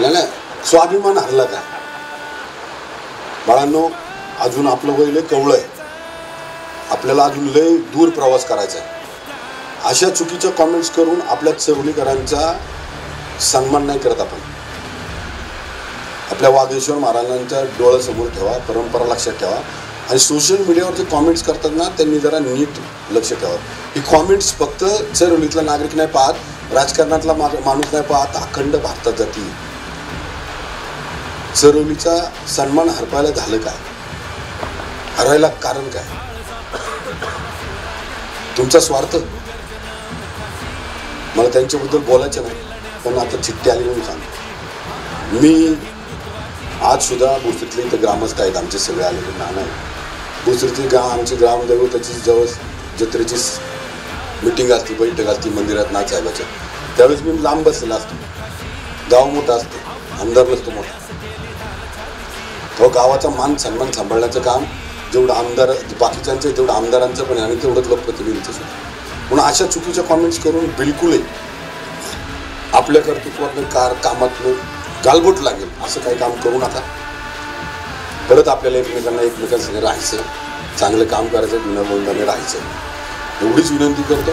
नाही नाही स्वाभिमान हरला का? बाळांनो अजून आपलं वय लय कवळं आहे. आपल्याला अजून लय दूर प्रवास करायचा आहे. अशा चुकीच्या कॉमेंट्स करून आपल्या चरवलीकरांचा सन्मान नाही करत आपण. आपल्या वागेश्वर महाराजांच्या डोळ्यासमोर ठेवा परंपरा लक्षात ठेवा. आणि सोशल मीडियावर जे कॉमेंट्स करतात ना त्यांनी जरा नीट लक्ष ठेवा. ही कॉमेंट्स फक्त चरवलीतला नागरिक नाही पाहत राजकारणातला माणूस नाही पाहत अखंड भारतात जाती चरवलीचा सन्मान हरपायला झालं काय? हरायला कारण काय? तुमचा स्वार्थ? मला त्यांच्याबद्दल बोलायचं नाही पण आता चिठ्ठी आली म्हणून सांगतो. मी आज सुद्धा भोसरीतले इथं ग्रामस्थ आहेत आमचे सगळे आलेले नाना आहेत. भोसरीचे गाव आमचे ग्रामदैवताची जवळ जत्रेची मिटिंग असते बैठक असते मंदिरात नाचायबाच्या त्यावेळेस मी लांब बसलेला असतो. गाव मोठा असतो आमदार नसतो मोठा. व गावाचा मान सन्मान सांभाळण्याचं काम जेवढं आमदार बाकीच्यांचं तेवढं आमदारांचं पण आणि तेवढंच लोकप्रतिनिधींचं सुद्धा. म्हणून अशा चुकीच्या कॉमेंट्स करून बिलकुलही आपल्या कर्तृत्वातलं कार कामातलं गालबोट लागेल असं काही काम करू नका. परत आपल्याला एकमेकांना एकमेकांसंग राहायचं चांगलं काम करायचं विनोबंधाने राहायचं. एवढीच विनंती करतो.